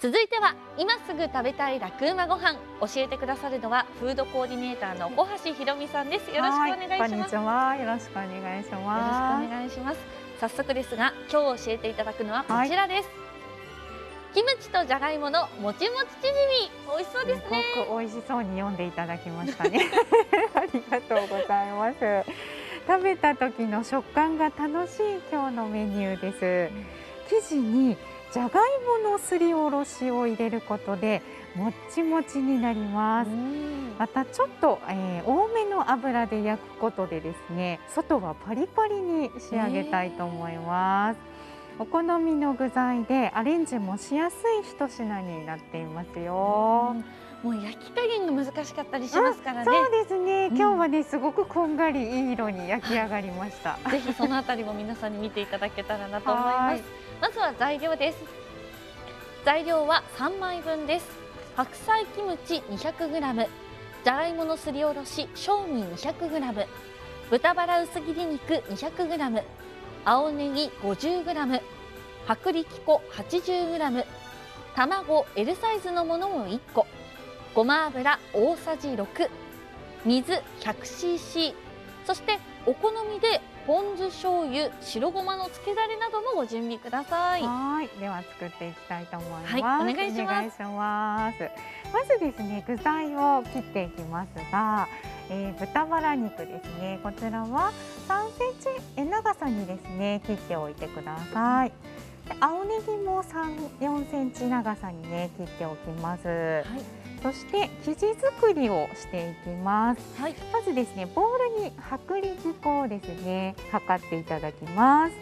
続いては今すぐ食べたい楽ウマご飯。教えてくださるのはフードコーディネーターの小橋ひろみさんです。よろしくお願いします。こんにちは。よろしくお願いします。よろしくお願いします。早速ですが今日教えていただくのはこちらです、はい、キムチとじゃがいものもちもちチヂミ。美味しそうですね。すごく美味しそうに読んでいただきましたね。ありがとうございます。食べた時の食感が楽しい今日のメニューです、生地にじゃがいものすりおろしを入れることでもっちもちになりますまたちょっと、えー、多めの油で焼くことでですね外はパリパリに仕上げたいと思います、お好みの具材でアレンジもしやすい一品になっていますよもう焼き加減が難しかったりしますからね。そうですね。今日はね、すごくこんがりいい色に焼き上がりました。ぜひそのあたりも皆さんに見ていただけたらなと思います。まずは材料です。材料は3枚分です。白菜キムチ 200g、じゃがいものすりおろし正味 200g、豚バラ薄切り肉 200g、青ネギ 50g、薄力粉 80g、卵 L サイズのものを1個。ごま油大さじ6水 100cc そしてお好みでポン酢醤油白ごまのつけだれなどもご準備ください。はいでは作っていきたいと思います、はい、お願いします。まずですね具材を切っていきますが、えー、豚バラ肉ですね。こちらは3センチえ長さにですね切っておいてください青ネギも3、4センチ長さにね切っておきます。はい。そして生地作りをしていきます、はい、まずですねボウルに薄力粉をですね測っていただきます。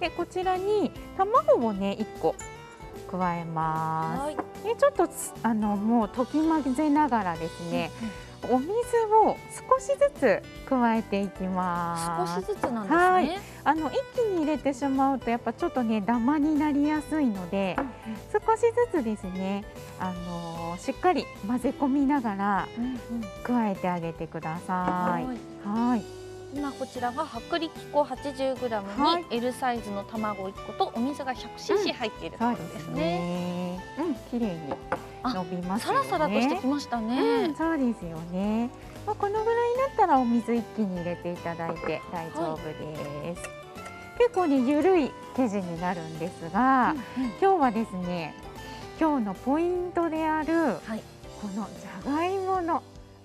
でこちらに卵をね1個加えます、はい、でちょっとあのもう溶き混ぜながらですね、うんうんお水を少しずつ加えていきます。少しずつなんですね。はい、あの一気に入れてしまうとやっぱちょっとねダマになりやすいので、うんうん、少しずつですね、あのー、しっかり混ぜ込みながら加えてあげてください。うんうん、はい。今こちらが薄力粉 80g に L サイズの卵1個とお水が 100cc 入っているところですね。うん、綺麗に伸びます、ね、サラサラとしてきましたね、うん、そうですよね。まあ、このぐらいになったらお水一気に入れていただいて大丈夫です、はい、結構ねゆるい生地になるんですが、うんうん、今日はですね今日のポイントである、はい、このじゃがいもの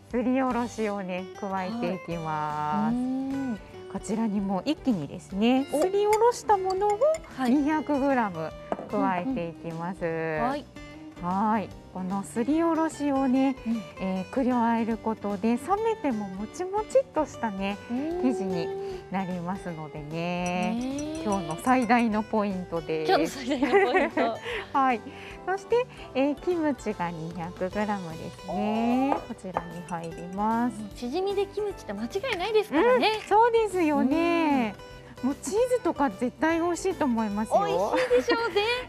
すりおろしをね加えていきます、はい、こちらにも一気にですねすりおろしたものを 200g 加えていきます、はいはい。このすりおろしをね、うん、えー、加えることで冷めてももちもちっとしたね生地になりますのでね。今日の最大のポイントです。今日の最大のポイント。はい。そして、えー、キムチが 200g ですね。こちらに入ります。チヂミでキムチって間違いないですからね、うん、そうですよね、もうチーズとか絶対美味しいと思いますよ。美味しいでしょ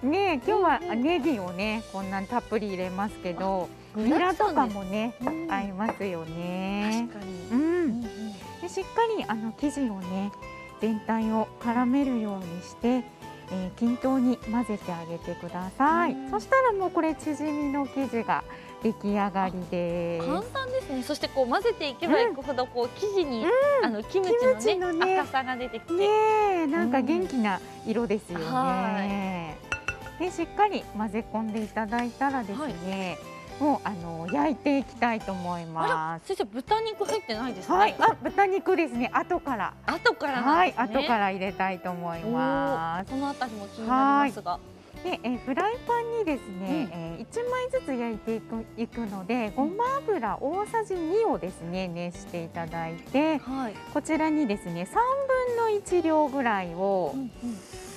うね。ね今日はネギをねこんなにたっぷり入れますけど、ニラとかもね、合いますよね。確かに。うん。でしっかりあの生地をね全体を絡めるようにして。えー、均等に混ぜてあげてください。そしたらもうこれチヂミの生地が出来上がりです。簡単ですね。そしてこう混ぜていけばいくほどこう生地に、うん、あのキムチのね、ね、赤さが出てきて、ねなんか元気な色ですよね。でしっかり混ぜ込んでいただいたらですね。はいもうあの焼いていきたいと思います。先生豚肉入ってないですね。はい、あ豚肉ですね。後から。後から、ね、はい、後から入れたいと思います。そのあたりも気になりますが。で、えフライパンにですね、うん、え1枚ずつ焼いていくいくのでごま油大さじ2をですね熱していただいて、はい、こちらにですね3分の1量ぐらいを、うんうん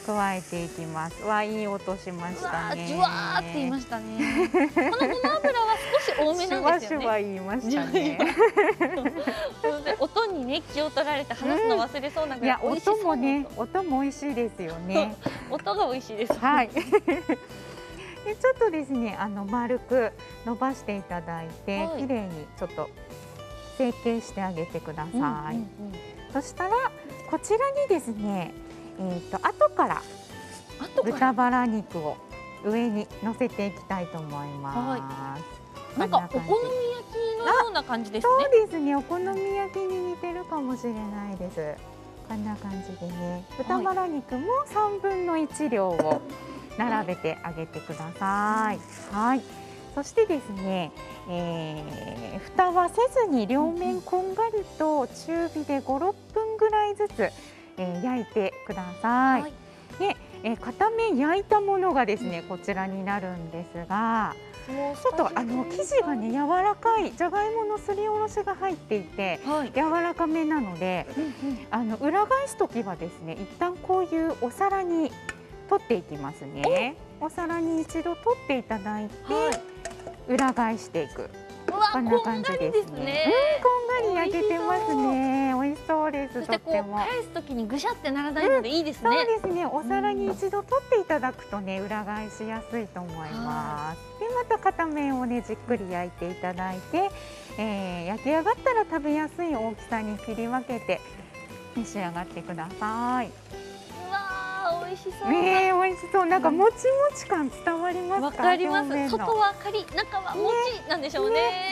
加えていきます。わいい音しましたね。じわーって言いましたね。このごま油は少し多めなんですよね。シュワ言いましたね。音にね気を取られて話すの忘れそうなぐらい、うん、音もね音も美味しいですよね。音が美味しいです。はい。でちょっとですねあの丸く伸ばしていただいて、はい、綺麗にちょっと成形してあげてください。うんうんうん、そしたらこちらにですねえーと、後から豚バラ肉を上に乗せていきたいと思います。なんかお好み焼きのような感じですね。そうですね。お好み焼きに似てるかもしれないです。こんな感じでね、豚バラ肉も三分の一量を並べてあげてください。はい。そしてですね、えー、蓋はせずに両面こんがりと中火で5、6分ぐらいずつ、えー、焼いてください。はい、で、えー、片面焼いたものがですね、こちらになるんですが、ちょっとあの生地がね柔らかいじゃがいものすりおろしが入っていて、はい、柔らかめなので、うんうん、あの裏返す時はですね一旦こういうお皿に取っていきますね。お皿に一度取っていただいて、はい、裏返していくこんな感じですね。うん、こんがり焼けてますね。美味しそうです。そしてこう返すときにぐしゃってならないのでいいですね、うん、そうですね。お皿に一度取っていただくとね裏返しやすいと思います。でまた片面をねじっくり焼いていただいて、えー、焼き上がったら食べやすい大きさに切り分けて召し上がってください。美味しそう。ね美味しそう。なんかもちもち感伝わりますわかります。外はカリ中はもちなんでしょうね